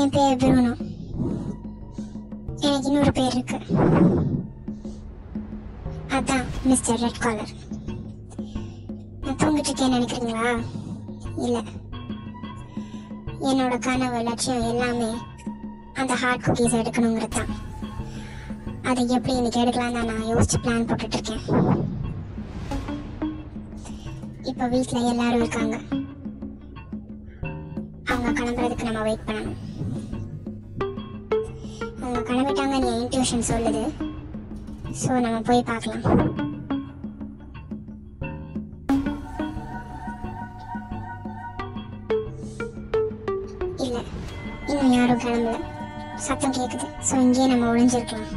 என் பேர் ப்ரூனோ எனக்கு இன்னொரு பேர் இருக்கு. அதான் மிஸ்டர் ரெட் காலர் நான் தூங்கிட்டு இருக்கேன்னு நினைக்கிறீங்களா? இல்ல. என்னோட கனவு லட்சியம் எல்லாமே அந்த ஹார்ட் குக்கீஸ் எடுக்கணுங்கிறது தான் அதை எப்படி இன்னைக்கு எடுக்கலாம் தான் நான் யோசிச்சு பிளான் போட்டுட்டு இருக்கேன். இப்போ வீட்டில் எல்லாரும் இருக்காங்க. அவங்க கிளம்புறதுக்கு நம்ம வெயிட் பண்ணணும். அனுப்பிட்டாங்கன்னு என் இன்ட்யூஷன் சொல்லுது. ஸோ நம்ம போய் பார்க்கலாம். இல்லை இன்னும் யாரும் கிளம்பல. சத்தம் கேட்குது ஸோ இங்கேயே நம்ம ஒளிஞ்சிருக்கலாம்.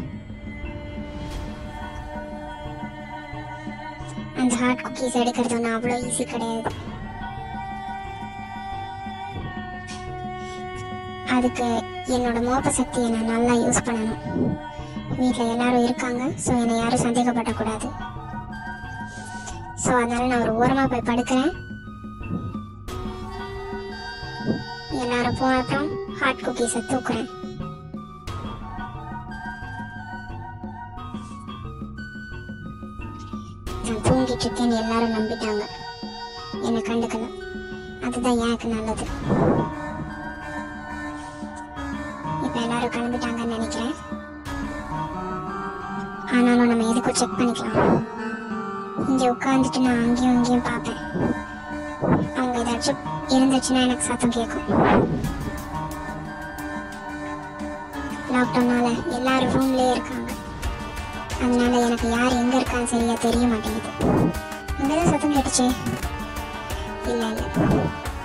அந்த ஹார்ட் குக்கீஸ் எடுக்கிறது ஒன்றும் அவ்வளோ ஈஸி கிடையாது. அதுக்கு என்னோட மோப்ப சக்தியை நான் நல்லா யூஸ் பண்ணணும். வீட்டில் எல்லாரும் இருக்காங்க ஸோ என்னை யாரும் சந்தேகப்படக்கூடாது. ஸோ அதனால நான் ஒரு ஓரமாக போய் படுக்கிறேன். எல்லாரும் போன அப்புறம் ஹாட் குக்கீஸை தூக்குறேன். நான் தூங்கிட்டு இருக்கேன்னு எல்லாரும் நம்பிட்டாங்க. என்னை கண்டுக்கல. அதுதான் எனக்கு நல்லது. யாரோ எல்லாரும் கிளம்பிட்டாங்கன்னு நினைக்கிறேன். ஆனாலும் நம்ம எதுக்கும் செக் பண்ணிக்கலாம். இங்கே உட்காந்துட்டு நான் அங்கேயும் இங்கேயும் பார்ப்பேன். அவங்க ஏதாச்சும் இருந்துச்சுன்னா எனக்கு சத்தம் கேட்கும். லாக்டவுனால எல்லாரும் ரூம்லேயே இருக்காங்க. அதனால எனக்கு யார் எங்கே இருக்கான்னு சரியா தெரிய மாட்டேங்குது. அங்கதான் சத்தம் கேட்டுச்சு. இல்லை இல்லை.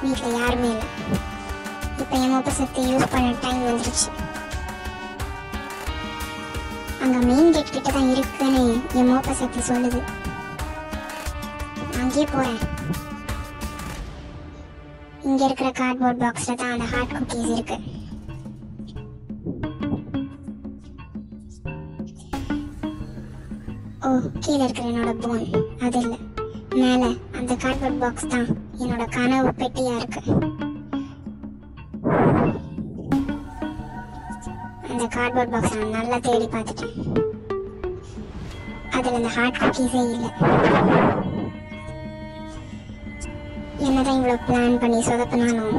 வீட்டில் யாருமே இல்லை. இப்போ என் மொபைல் சக்தி யூஸ் பண்ண டைம் வந்துருச்சு. அங்க மெயின் கேட் கிட்ட தான் இருக்குன்னு என் மோப்ப சக்தி சொல்லுது. அங்கேயே போறேன். இங்க இருக்கிற கார்ட்போர்ட் பாக்ஸ்ல தான் அந்த ஹார்ட் குக்கீஸ் இருக்கு. ஓ கீழே இருக்கிற என்னோட போன் அது இல்லை. மேலே அந்த கார்ட்போர்ட் பாக்ஸ் தான் என்னோட கனவு பெட்டியாக இருக்கு. அந்த கார்ட்போர்ட் பாக்ஸ் நான் நல்லா தேடி பார்த்துட்டேன். அதுல அந்த ஹார்ட் குக்கீஸே இல்லை. என்னதான் இவ்வளவு பிளான் பண்ணி சொதப்பினாலும்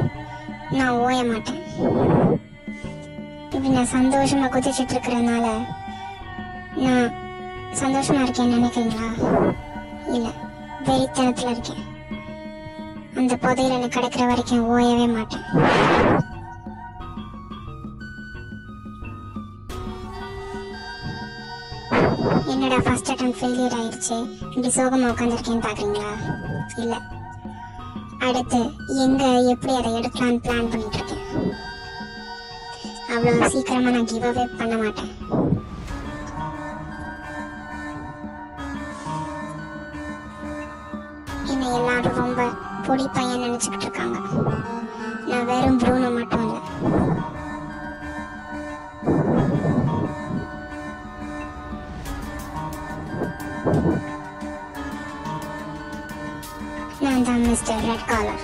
நான் ஓய மாட்டேன். இப்படி நான் சந்தோஷமா குதிச்சிட்டு இருக்கிறதுனால நான் சந்தோஷமா இருக்கேன்னு நினைக்கிறீங்களா? இல்ல வெறித்தனத்துல இருக்கேன். அந்த புதையில எனக்கு கிடைக்கிற வரைக்கும் ஓயவே மாட்டேன். என்னடா ஃபர்ஸ்ட் அட்டம் ஃபெயிலியர் ஆயிடுச்சு இப்படி சோகமாக உட்காந்துருக்கேன்னு பார்க்குறீங்களா இல்லை. அடுத்து எங்கே எப்படி அதை எடுக்கலான்னு பிளான் பண்ணிட்டு இருக்கேன் சீக்கிரமாக நான் கிவ் அவே பண்ண மாட்டேன். என்னை எல்லாரும் ரொம்ப பொடி பையன் நினச்சிக்கிட்டு இருக்காங்க. நான் வெறும் ப்ரூனோ நான் தான் மிஸ்டர் ரெட் காலர்